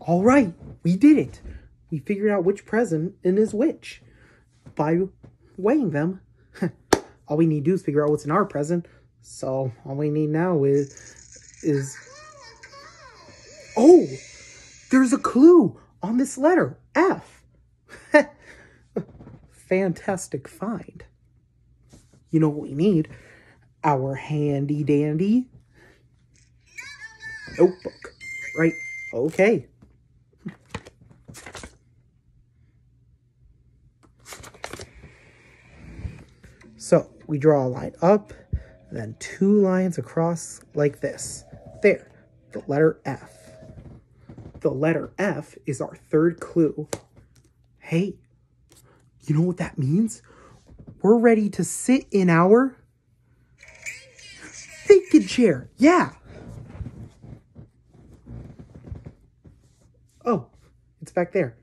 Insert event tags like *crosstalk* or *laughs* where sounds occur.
All right, we did it. We figured out which present is which by weighing them. *laughs* all we need to do is figure out what's in our present. So all we need now is is Oh, there's a clue on this letter, F. *laughs* Fantastic find. You know what we need? Our handy dandy notebook. Right? Okay. So we draw a line up, then two lines across like this. There, the letter F. The letter F is our third clue. Hey, you know what that means? We're ready to sit in our thinking chair. Yeah. Oh, it's back there.